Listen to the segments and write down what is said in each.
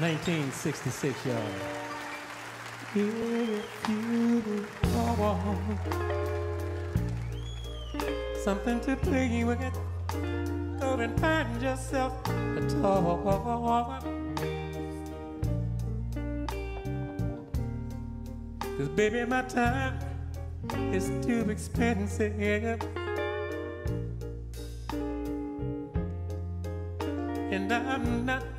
1966, y'all. If you want something to play with, go and find yourself a toy. Cause baby, my time is too expensive. And I'm not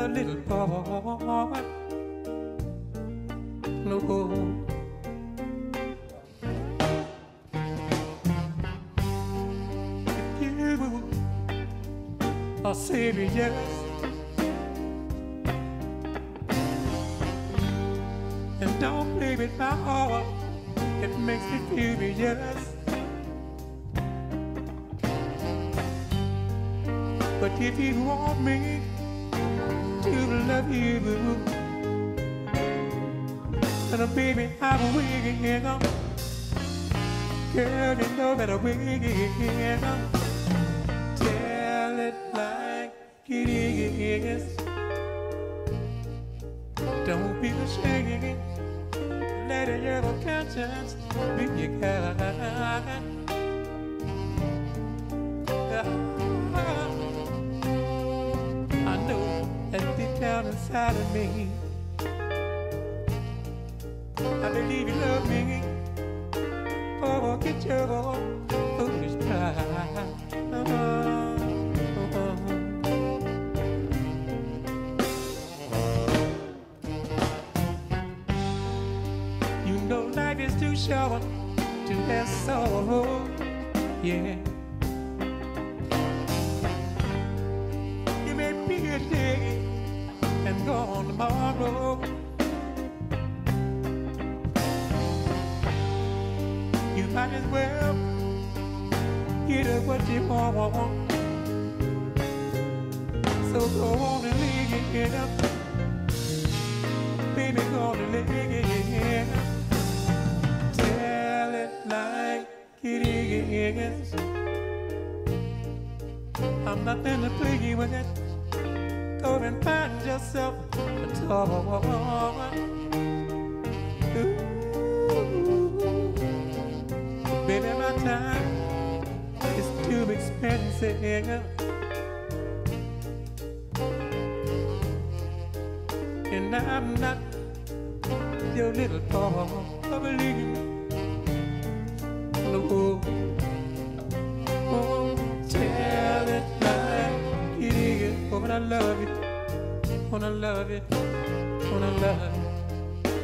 a little boy. No. If you are serious, and don't play with my heart, it makes me furious. But if you want me love you, then uh, baby, I'm waiting. Girl, you know that I'm waiting. Tell it like it is. Don't be ashamed. Let your conscience be your guide. Inside of me, I believe you love me. Oh, Forget your foolish pride. You know life is too short to have sorrow. Yeah. You may be here today gone tomorrow. You might as well get up what you want. So go on and live it up. Baby, go on and live it up. Tell it like it is. I'm nothing to play with it. Go and find yourself a toy. Ooh, baby, my time is too expensive. And I'm not your little boy. I believe no. When I love it, when I love it, when I love it,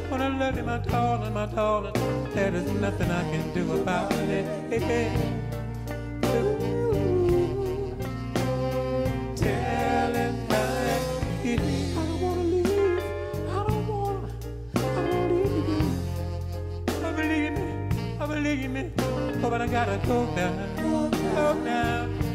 when I love you, my darling, my darling, there is nothing I can do about it. Hey, hey. Ooh, tell it. I don't wanna leave. I don't wanna. I don't leave you. Oh, believe me, oh, believe me. Oh, but I gotta go now. Go now.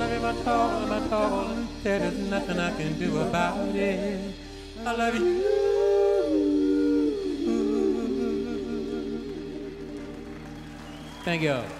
Love you, my darling, my darling. There is nothing I can do about it. I love you. Thank you.